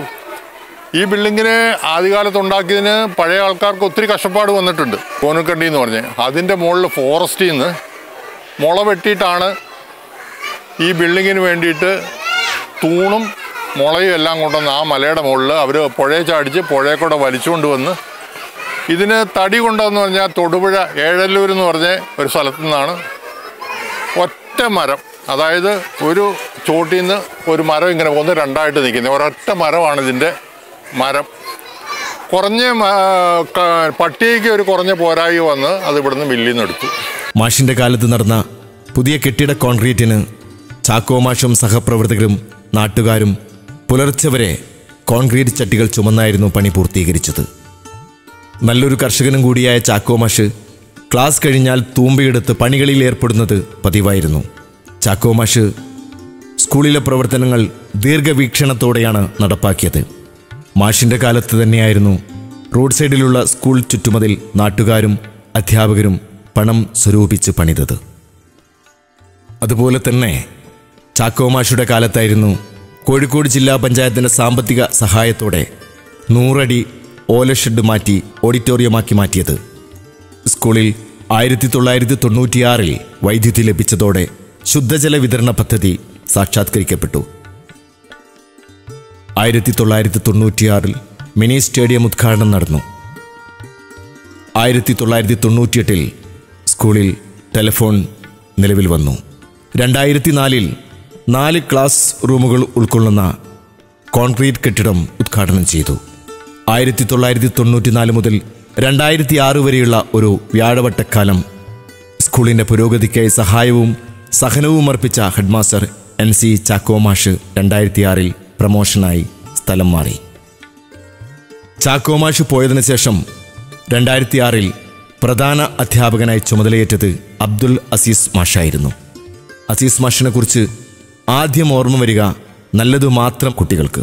ഈ ബിൽഡിങ്ങിന് ആദ്യകാലത്ത് ഉണ്ടാക്കിയതിന് പഴയ ആൾക്കാർക്ക് ഒത്തിരി കഷ്ടപ്പാട് വന്നിട്ടുണ്ട്. കോനക്കണ്ടി എന്ന് പറഞ്ഞ്. അതിന്റെ മുകളിൽ ഫോറസ്റ്റിൽ നിന്ന് മുള വെട്ടിയിട്ടാണ് ഈ ബിൽഡിങ്ങിന് വേണ്ടിയിട്ട് തൂണും മുളയും എല്ലാം കൊണ്ടുവന്ന് ആ മലയുടെ മുകളിൽ അവർ പുഴയെ ചാടിച്ച് പുഴയെ കൂടെ വലിച്ചുകൊണ്ട് വന്ന് ഇതിന് തടി കൊണ്ടെന്ന് പറഞ്ഞാൽ തൊടുപുഴ ഏഴല്ലൂർ എന്ന് പറഞ്ഞ ഒരു സ്ഥലത്തു നിന്നാണ് ഒറ്റ മരം അതായത് ഒരു ചോട്ടിൽ നിന്ന് ഒരു മരം ഇങ്ങനെ ഒന്ന് രണ്ടായിട്ട് നിൽക്കുന്നത് ഒരൊറ്റ മരമാണ് ഇതിന്റെ മരം. കുറഞ്ഞ പട്ടിക്ക് ഒരു കുറഞ്ഞ പോരായി വന്ന് അത് ഇവിടുന്ന് മില്ലിൽ നിന്ന് എടുത്തു. മാഷിന്റെ കാലത്ത് നടന്ന പുതിയ കെട്ടിട കോൺക്രീറ്റിന് ചാക്കോ മാഷും സഹപ്രവർത്തകരും നാട്ടുകാരും പുലർച്ചെ വരെ കോൺക്രീറ്റ് ചട്ടികൾ ചുമന്നായിരുന്നു പണി പൂർത്തീകരിച്ചത്. നല്ലൊരു കർഷകനും കൂടിയായ ചാക്കോ മാഷ് ക്ലാസ് കഴിഞ്ഞാൽ തൂമ്പയെടുത്ത് പണികളിൽ ഏർപ്പെടുന്നത് പതിവായിരുന്നു. ചാക്കോ മാഷ് സ്കൂളിലെ പ്രവർത്തനങ്ങൾ ദീർഘവീക്ഷണത്തോടെയാണ് നടപ്പാക്കിയത്. മാഷിന്റെ കാലത്ത് തന്നെയായിരുന്നു റോഡ് സൈഡിലുള്ള സ്കൂൾ ചുറ്റുമതിൽ നാട്ടുകാരും അധ്യാപകരും പണം സ്വരൂപിച്ച് പണിതത്. അതുപോലെ തന്നെ ചാക്കോ മാഷുടെ കാലത്തായിരുന്നു കോഴിക്കോട് ജില്ലാ പഞ്ചായത്തിന്റെ സാമ്പത്തിക സഹായത്തോടെ നൂറടി ഓലഷെഡ് മാറ്റി ഓഡിറ്റോറിയമാക്കി മാറ്റിയത്. സ്കൂളിൽ ആയിരത്തി തൊള്ളായിരത്തി തൊണ്ണൂറ്റിയാറിൽ വൈദ്യുതി ലഭിച്ചതോടെ ശുദ്ധജല വിതരണ പദ്ധതി സാക്ഷാത്കരിക്കപ്പെട്ടു. ആയിരത്തി തൊള്ളായിരത്തി തൊണ്ണൂറ്റിയാറിൽ മിനി സ്റ്റേഡിയം ഉദ്ഘാടനം നടന്നു. ആയിരത്തി തൊള്ളായിരത്തി തൊണ്ണൂറ്റിയെട്ടിൽ സ്കൂളിൽ ടെലിഫോൺ നിലവിൽ വന്നു. രണ്ടായിരത്തി നാലിൽ നാല് ക്ലാസ് റൂമുകൾ ഉൾക്കൊള്ളുന്ന കോൺക്രീറ്റ് കെട്ടിടം ഉദ്ഘാടനം ചെയ്തു. ആയിരത്തി തൊള്ളായിരത്തി തൊണ്ണൂറ്റിനാല് മുതൽ രണ്ടായിരത്തി ആറ് വരെയുള്ള ഒരു വ്യാഴവട്ടക്കാലം സ്കൂളിന്റെ പുരോഗതിക്കായി സഹായവും സഹനവും അർപ്പിച്ച ഹെഡ്മാസ്റ്റർ എൻ സി ചാക്കോമാഷ് രണ്ടായിരത്തി ആറിൽ പ്രമോഷനായി സ്ഥലം മാറി. ചാക്കോമാഷ് പോയതിനു ശേഷം രണ്ടായിരത്തി ആറിൽ പ്രധാന അധ്യാപകനായി ചുമതലയേറ്റത് അബ്ദുൽ അസീസ് മാഷായിരുന്നു. അസീസ് മാഷിനെ കുറിച്ച് ആദ്യം ഓർമ്മ വരിക നല്ലതു മാത്രം കുട്ടികൾക്ക്.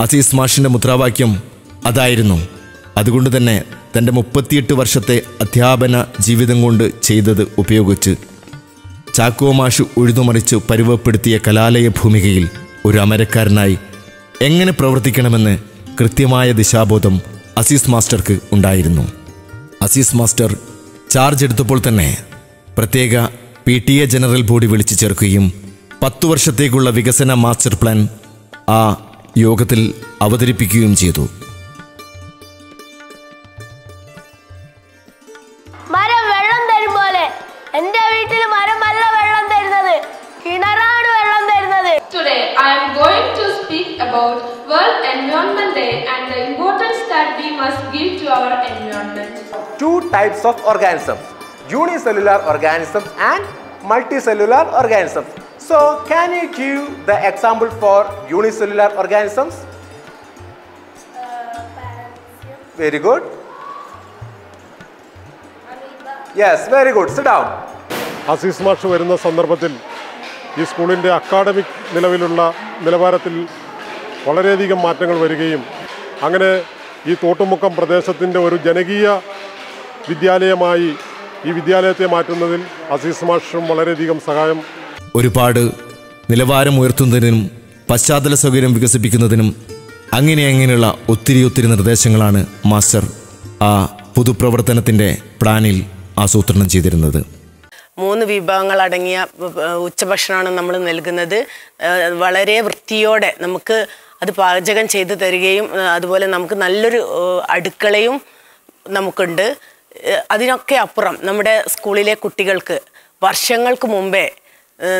അസീസ് മാഷിന്റെ മുദ്രാവാക്യം അതായിരുന്നു അതുകൊണ്ട് തന്നെ തന്റെ മുപ്പത്തിയെട്ട് വർഷത്തെ അധ്യാപന ജീവിതം കൊണ്ട് ചെയ്തത് ഉപയോഗിച്ച് ചാക്കോ മാഷ് ഉഴുതുമറിച്ച് പരുവപ്പെടുത്തിയ കലാലയ ഭൂമികയിൽ ഒരു അമരക്കാരനായി എങ്ങനെ പ്രവർത്തിക്കണമെന്ന് കൃത്യമായ ദിശാബോധം അസീസ് മാസ്റ്റർക്ക് ഉണ്ടായിരുന്നു. അസീസ് മാസ്റ്റർ ചാർജ് എടുത്തപ്പോൾ തന്നെ പ്രത്യേക P T A general body വിളിച്ചു ചേർക്കുകയും പത്തു വർഷത്തേക്കുള്ള വികസന മാസ്റ്റർ പ്ലാൻ ആ യോഗത്തിൽ അവതരിപ്പിക്കുകയും ചെയ്തു. Today, I am going to speak about World Environment Day and the importance that we must give to our environment. two types of organisms unicellular organisms and multicellular organisms. So, can you give the example for unicellular organisms? Very good. Yes, very good. Sit down. Azeez മാഷ് വരുന്ന സന്ദർഭത്തിൽ ഈ സ്കൂളിന്റെ അക്കാഡമിക് നിലവിലുള്ള നിലവാരത്തിൽ വളരെയധികം മാറ്റങ്ങൾ വരികയും അങ്ങനെ ഈ തോട്ടുമുക്കം പ്രദേശത്തിന്റെ ഒരു ജനകീയ വിദ്യാലയമായി ഈ വിദ്യാലയത്തെ മാറ്റുന്നതിൽ അസീസ് മാഷും വളരെയധികം സഹായം ഒരുപാട് നിലവാരം ഉയർത്തുന്നതിനും പശ്ചാത്തല സൗകര്യം വികസിപ്പിക്കുന്നതിനും അങ്ങനെ അങ്ങനെയുള്ള ഒത്തിരി ഒത്തിരി നിർദ്ദേശങ്ങളാണ് മാസ്റ്റർ ആ പൊതുപ്രവർത്തനത്തിന്റെ പ്ലാനിൽ ആസൂത്രണം ചെയ്തിരുന്നത്. മൂന്ന് വിഭവങ്ങൾ അടങ്ങിയ ഉച്ചഭക്ഷണമാണ് നമ്മൾ നൽകുന്നത്. വളരെ വൃത്തിയോടെ നമുക്ക് അത് പാചകം ചെയ്തു തരികയും അതുപോലെ നമുക്ക് നല്ലൊരു അടുക്കളയും നമുക്കുണ്ട്. അതിനൊക്കെ അപ്പുറം നമ്മുടെ സ്കൂളിലെ കുട്ടികൾക്ക് വർഷങ്ങൾക്ക് മുമ്പേ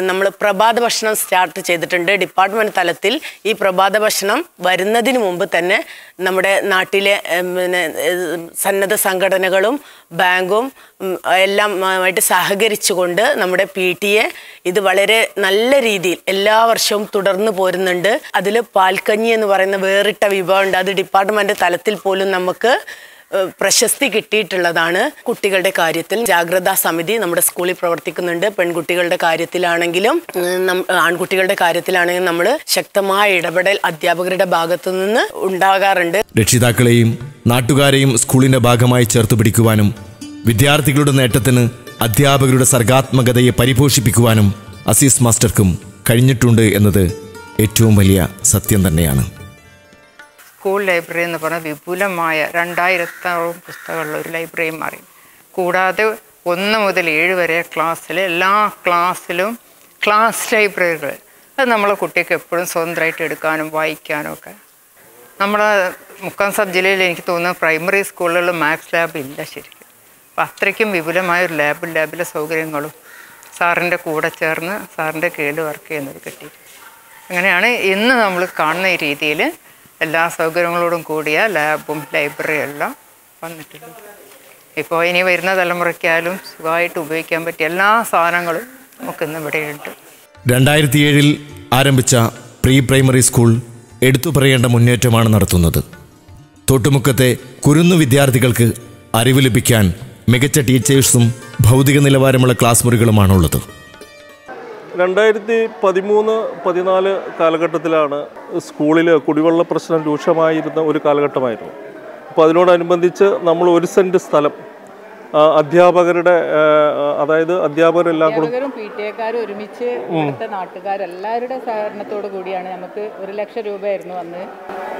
നമ്മൾ പ്രഭാത ഭക്ഷണം സ്റ്റാർട്ട് ചെയ്തിട്ടുണ്ട്. ഡിപ്പാർട്ട്മെന്റ് തലത്തിൽ ഈ പ്രഭാത ഭക്ഷണം വരുന്നതിന് മുമ്പ് തന്നെ നമ്മുടെ നാട്ടിലെ പിന്നെ സന്നദ്ധ സംഘടനകളും ബാങ്കും എല്ലാം ആയിട്ട് സഹകരിച്ചുകൊണ്ട് നമ്മുടെ പി ടി എ ഇത് വളരെ നല്ല രീതിയിൽ എല്ലാ വർഷവും തുടർന്ന് പോരുന്നുണ്ട്. അതിൽ പാൽക്കഞ്ഞി എന്ന് പറയുന്ന വേറിട്ട വിഭവമുണ്ട്. അത് ഡിപ്പാർട്ട്മെന്റ് തലത്തിൽ പോലും നമുക്ക് പ്രശസ്തി കിട്ടിയിട്ടുള്ളതാണ് കുട്ടികളുടെ കാര്യത്തിൽ. ജാഗ്രതാ സമിതി നമ്മുടെ സ്കൂളിൽ പ്രവർത്തിക്കുന്നുണ്ട്. പെൺകുട്ടികളുടെ കാര്യത്തിലാണെങ്കിലും ആൺകുട്ടികളുടെ കാര്യത്തിലാണെങ്കിലും നമ്മൾ ശക്തമായ ഇടപെടൽ അധ്യാപകരുടെ ഭാഗത്തു നിന്ന് ഉണ്ടാകാറുണ്ട്. രക്ഷിതാക്കളെയും നാട്ടുകാരെയും സ്കൂളിന്റെ ഭാഗമായി ചേർത്ത് പിടിക്കുവാനും വിദ്യാർത്ഥികളുടെ നേട്ടത്തിന് അധ്യാപകരുടെ സർഗാത്മകതയെ പരിപോഷിപ്പിക്കുവാനും അസീസ് മാസ്റ്റർക്കും കഴിഞ്ഞിട്ടുണ്ട് എന്നത് ഏറ്റവും വലിയ സത്യം തന്നെയാണ്. സ്കൂൾ ലൈബ്രറി എന്ന് പറഞ്ഞാൽ വിപുലമായ രണ്ടായിരത്തോളം പുസ്തകമുള്ള ഒരു ലൈബ്രറി മാറി. കൂടാതെ ഒന്ന് മുതൽ ഏഴ് വരെ ക്ലാസ്സിൽ എല്ലാ ക്ലാസ്സിലും ക്ലാസ് ലൈബ്രറികൾ. അത് നമ്മളെ കുട്ടിക്ക് എപ്പോഴും സ്വതന്ത്രമായിട്ട് എടുക്കാനും വായിക്കാനും ഒക്കെ. നമ്മുടെ മുക്കം സബ് ജില്ലയിൽ എനിക്ക് തോന്നുന്നു പ്രൈമറി സ്കൂളുകളിൽ മാത്സ് ലാബ് ഇല്ല ശരിക്കും. അപ്പം അത്രയ്ക്കും വിപുലമായ ഒരു ലാബും ലാബിലെ സൗകര്യങ്ങളും സാറിന്റെ കൂടെ ചേർന്ന് സാറിന്റെ കീഴിൽ വർക്ക് ചെയ്യുന്നത് കിട്ടിയിട്ടുണ്ട്. അങ്ങനെയാണ് ഇന്ന് നമ്മൾ കാണുന്ന രീതിയിൽ എല്ലാ സൗകര്യങ്ങളോടും കൂടിയ ലാബും ലൈബ്രറിയും എല്ലാം വന്നിട്ടുണ്ട്. ഇപ്പോൾ ഇനി വരുന്ന തലമുറയ്ക്കായാലും സുഖമായിട്ട് ഉപയോഗിക്കാൻ പറ്റിയ എല്ലാ സാധനങ്ങളും നമുക്കിന്ന് ഇവിടെയുണ്ട്. രണ്ടായിരത്തി ഏഴിൽ ആരംഭിച്ച പ്രീ പ്രൈമറി സ്കൂൾ എടുത്തു പറയേണ്ട മുന്നേറ്റമാണ് നടത്തുന്നത്. തൊട്ടുമുക്കത്തെ കുരുന്നു വിദ്യാർത്ഥികൾക്ക് അറിവ് ലഭിക്കാൻ മികച്ച ടീച്ചേഴ്സും ഭൗതിക നിലവാരമുള്ള ക്ലാസ് മുറികളുമാണുള്ളത്. രണ്ടായിരത്തി പതിമൂന്ന് പതിനാല് കാലഘട്ടത്തിലാണ് സ്കൂളിൽ കുടിവെള്ള പ്രശ്നം രൂക്ഷമായിരുന്ന ഒരു കാലഘട്ടമായിരുന്നു. അപ്പോൾ അതിനോടനുബന്ധിച്ച് നമ്മൾ ഒരു സെന്റ് സ്ഥലം അധ്യാപകരുടെ അതായത് അധ്യാപകരെല്ലാം കൂടെ ഒരുമിച്ച് നാട്ടുകാരെല്ലാവരുടെ സഹകരണത്തോടു കൂടിയാണ് നമുക്ക് ഒരു ലക്ഷം രൂപയായിരുന്നു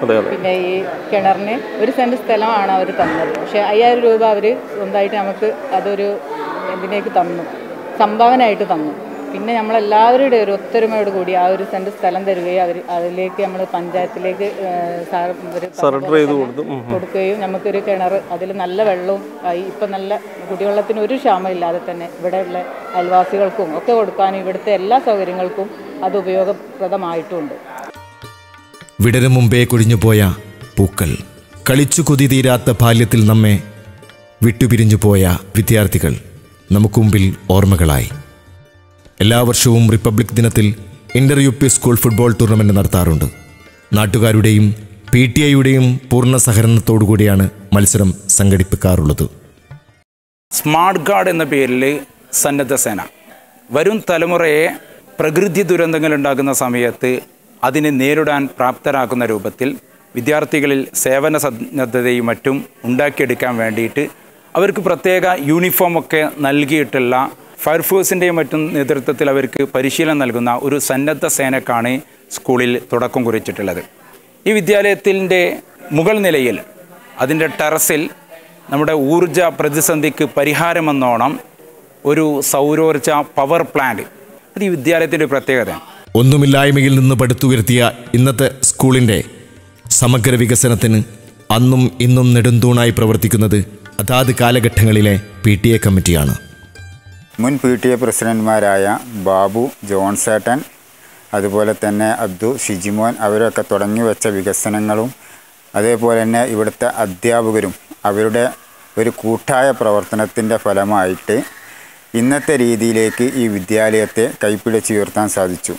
അതെ പിന്നെ ഈ കിണറിന് ഒരു സെന്റ് സ്ഥലമാണ് അവർ തന്നത്. പക്ഷേ അയ്യായിരം രൂപ അവർ സ്വന്തമായിട്ട് നമുക്ക് അതൊരു എന്തിനേക്ക് തന്നു. സംഭാവനയായിട്ട് തന്നു. പിന്നെ നമ്മളെല്ലാവരുടെ ഒരു ഒത്തൊരുമയോട് കൂടി ആ ഒരു സെന്റ് സ്ഥലം തരികയും അവർ അതിലേക്ക് നമ്മൾ പഞ്ചായത്തിലേക്ക് സറണ്ടർ ചെയ്ത്. കൊടുക്കുകയും നമുക്കൊരു കിണർ അതിൽ നല്ല വെള്ളവും ആയി ഇപ്പം നല്ല കുടിവെള്ളത്തിന് ഒരു ക്ഷാമമില്ലാതെ തന്നെ ഇവിടെയുള്ള അയൽവാസികൾക്കും ഒക്കെ കൊടുക്കാനും ഇവിടുത്തെ എല്ലാ സൗകര്യങ്ങൾക്കും അത് ഉപയോഗപ്രദമായിട്ടുണ്ട് വിടരും മുമ്പേ കൊഴിഞ്ഞുപോയ പൂക്കൾ കളിച്ചു കൊതി തീരാത്ത ബാല്യത്തിൽ നമ്മെ വിട്ടുപിരിഞ്ഞു പോയ വിദ്യാർത്ഥികൾ നമുക്ക് മുമ്പിൽ ഓർമ്മകളായി എല്ലാ വർഷവും റിപ്പബ്ലിക് ദിനത്തിൽ inter U P school football tournament നടത്താറുണ്ട്. നാട്ടുകാരുടെയും പി ടി ഐയുടെയും പൂർണ സഹകരണത്തോടു കൂടിയാണ് മത്സരം സംഘടിപ്പിക്കാറുള്ളത്. സ്മാർട്ട് ഗാർഡ് എന്ന പേരിൽ സന്നദ്ധ സേന. വരും തലമുറയെ പ്രകൃതി ദുരന്തങ്ങൾ ഉണ്ടാകുന്ന സമയത്ത് അതിനെ നേരിടാൻ പ്രാപ്തരാക്കുന്ന രൂപത്തിൽ വിദ്യാർത്ഥികളിൽ സേവന സന്നദ്ധതയും മറ്റും ഉണ്ടാക്കിയെടുക്കാൻ വേണ്ടിയിട്ട് അവർക്ക് പ്രത്യേക യൂണിഫോമൊക്കെ നൽകിയിട്ടുള്ള ഫയർഫോഴ്സിന്റെയും മറ്റും നേതൃത്വത്തിൽ അവർക്ക് പരിശീലനം നൽകുന്ന ഒരു സന്നദ്ധ സേനക്കാണ് സ്കൂളിൽ തുടക്കം കുറിച്ചിട്ടുള്ളത്. ഈ വിദ്യാലയത്തിന്റെ മുകൾ നിലയിൽ അതിന്റെ ടെറസിൽ നമ്മുടെ ഊർജ പ്രതിസന്ധിക്ക് പരിഹാരമെന്നോണം ഒരു സൗരോർജ പവർ പ്ലാന്റ്. അത് ഈ വിദ്യാലയത്തിന്റെ ഒരു പ്രത്യേകതയാണ്. ഒന്നുമില്ലായ്മയിൽ നിന്ന് പടുത്തുയർത്തിയ ഇന്നത്തെ സ്കൂളിന്റെ സമഗ്ര വികസനത്തിന് അന്നും ഇന്നും നെടുന്തൂണായി പ്രവർത്തിക്കുന്നത് അതാത് കാലഘട്ടങ്ങളിലെ പി ടി എ കമ്മിറ്റിയാണ്. മുൻ പി ടി എ പ്രസിഡന്റ്മാരായ ബാബു ജോൺസേട്ടൻ അതുപോലെ തന്നെ അബ്ദു ഷിജിമോൻ അവരൊക്കെ തുടങ്ങി വെച്ച വികസനങ്ങളും അതേപോലെ തന്നെ ഇവിടുത്തെ അധ്യാപകരും അവരുടെ ഒരു കൂട്ടായ പ്രവർത്തനത്തിന്റെ ഫലമായിട്ട് ഇന്നത്തെ രീതിയിലേക്ക് ഈ വിദ്യാലയത്തെ കൈപ്പിടിച്ചുയർത്താൻ സാധിച്ചു.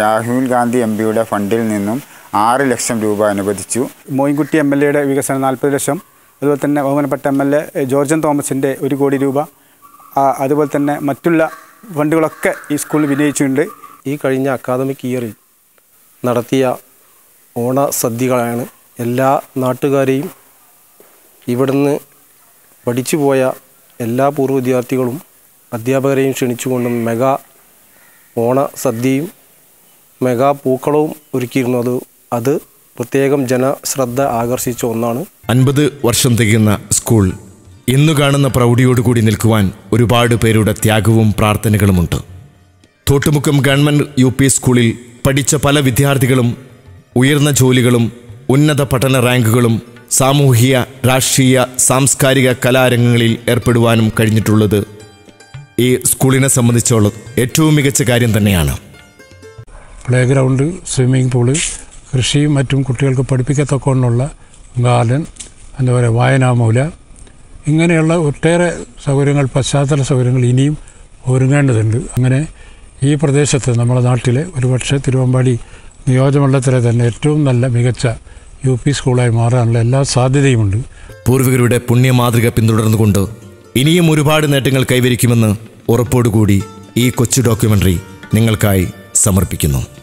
രാഹുൽ ഗാന്ധി എം പിയുടെ ഫണ്ടിൽ നിന്നും ആറ് ലക്ഷം രൂപ അനുവദിച്ചു. മോയിൻകുട്ടി എം എൽ എയുടെ വികസനം നാൽപ്പത് ലക്ഷം അതുപോലെ തന്നെ ബഹുമാനപ്പെട്ട എം എൽ എ ജോർജൻ തോമസിന്റെ ഒരു കോടി രൂപ അതുപോലെ തന്നെ മറ്റുള്ള ഫണ്ടുകളൊക്കെ ഈ സ്കൂളിൽ വിനിയോഗിച്ചിട്ടുണ്ട്. ഈ കഴിഞ്ഞ അക്കാദമിക് ഇയറിൽ നടത്തിയ ഓണ സദ്യകളാണ് എല്ലാ നാട്ടുകാരെയും ഇവിടുന്ന് പഠിച്ചുപോയ എല്ലാ പൂർവ വിദ്യാർത്ഥികളും അധ്യാപകരെയും ക്ഷണിച്ചുകൊണ്ടും മെഗാ ഓണ സദ്യയും മെഗാ പൂക്കളവും ഒരുക്കിയിരുന്നു അത് അത് പ്രത്യേകം ജനശ്രദ്ധ ആകർഷിച്ച ഒന്നാണ്. അൻപത് വർഷം തികയുന്ന സ്കൂൾ ഇന്നു കാണുന്ന പ്രൗഢിയോടുകൂടി നിൽക്കുവാൻ ഒരുപാട് പേരുടെ ത്യാഗവും പ്രാർത്ഥനകളുമുണ്ട്. തോട്ടുമുക്കം ഗവൺമെന്റ് യു പി സ്കൂളിൽ പഠിച്ച പല വിദ്യാർത്ഥികളും ഉയർന്ന ജോലികളും ഉന്നത പഠന റാങ്കുകളും സാമൂഹിക രാഷ്ട്രീയ സാംസ്കാരിക കലാരംഗങ്ങളിൽ ഏർപ്പെടുവാനും കഴിഞ്ഞിട്ടുള്ളത് ഈ സ്കൂളിനെ സംബന്ധിച്ചോളം ഏറ്റവും മികച്ച കാര്യം തന്നെയാണ്. പ്ലേ ഗ്രൗണ്ട് സ്വിമ്മിംഗ് പൂൾ കൃഷിയും മറ്റും കുട്ടികൾക്ക് പഠിപ്പിക്കത്തക്കൊണ്ടുള്ള ഗാർഡൻ എന്താ പറയുക വായനാമൂല ഇങ്ങനെയുള്ള ഒട്ടേറെ സൗകര്യങ്ങൾ പശ്ചാത്തല സൗകര്യങ്ങൾ ഇനിയും ഒരുങ്ങേണ്ടതുണ്ട്. അങ്ങനെ ഈ പ്രദേശത്ത് നമ്മുടെ നാട്ടിലെ ഒരുപക്ഷെ തിരുവമ്പാടി നിയോജകമണ്ഡലത്തിലെ തന്നെ ഏറ്റവും നല്ല മികച്ച യു പി സ്കൂളായി മാറാനുള്ള എല്ലാ സാധ്യതയുമുണ്ട്. പൂർവികരുടെ പുണ്യമാതൃക പിന്തുടർന്നുകൊണ്ട് ഇനിയും ഒരുപാട് നേട്ടങ്ങൾ കൈവരിക്കുമെന്ന് ഉറപ്പോടുകൂടി ഈ കൊച്ചു ഡോക്യുമെന്ററി നിങ്ങൾക്കായി സമർപ്പിക്കുന്നു.